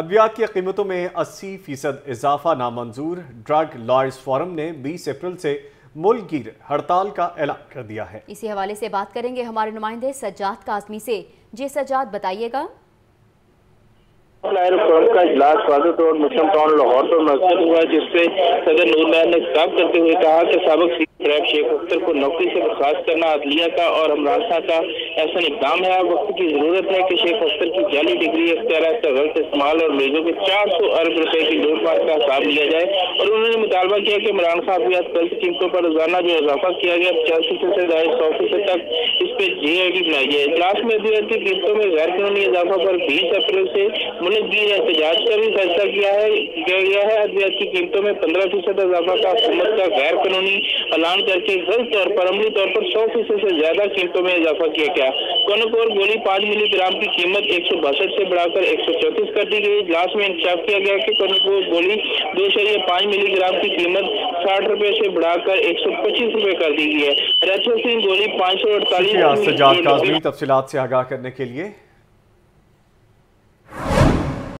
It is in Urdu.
ادویات کی قیمتوں میں اسی فیصد اضافہ نامنظور ڈرگ لائرز فورم نے بیس اپریل سے ملک گیر ہڑتال کا اعلان کر دیا ہے۔ اسی حوالے سے بات کریں گے ہمارے نمائندے سجاد کاظمی سے۔ جی سجاد بتائیے گا۔ لائر فورم کا اجلاس واضح طور مسلم ٹاؤن لاہور پر منعقد ہوا جس سے صدر نور مہر نے خطاب کرتے ہوئے کہا کہ سابق سی ریپ شیخ اختر کو نوکری سے برخاست کرنا عدلیہ کا اور ہمراہ کا ایسا اقدام ہے۔ وقت کی ضرورت ہے کہ شیخ اختر کی غلط استعمال اور مریضوں کے چار سو ارب روپے کی لوٹ مار کا حساب لیا جائے اور انہوں نے مطالبہ کیا کہ عمران خان ابیات قلط قیمتوں پر روزانہ جو اضافہ کیا گیا پچاس فیصد سے زائد سو فیصد تک اس پہ جی آئی ٹی بنائی جائے اجلاس میں ادویات کی قیمتوں میں غیر قانونی اضافہ پر بیس اپریل سے ملک گیر احتجاج کا بھی فیصلہ کیا ہے، کیا گیا ہے۔ ادویات کی قیمتوں میں پندرہ فیصد اضافہ کا حکومت کا غیر قانونی اعلان کر کے غلط طور پر عملی طور پر سو فیصد سے زیادہ قیمتوں میں اضافہ کیا گیا۔ کونکور گولی پانچ ملی گرام کی قیمت ایک سو باسٹھ سے بڑھا کر ایک سو چوتیس کر دی گئی۔ اجلاس میں انکشاف کیا گیا کہ کونکور گولی دو شریع پانچ ملی گرام کی قیمت ساٹھ روپے سے بڑھا کر ایک سو پچیس روپے کر دی گئی ہے۔ ریتھو سنگھ گولی پانچ سو اڑتالیس تفصیلات سے آگاہ کرنے کے لیے۔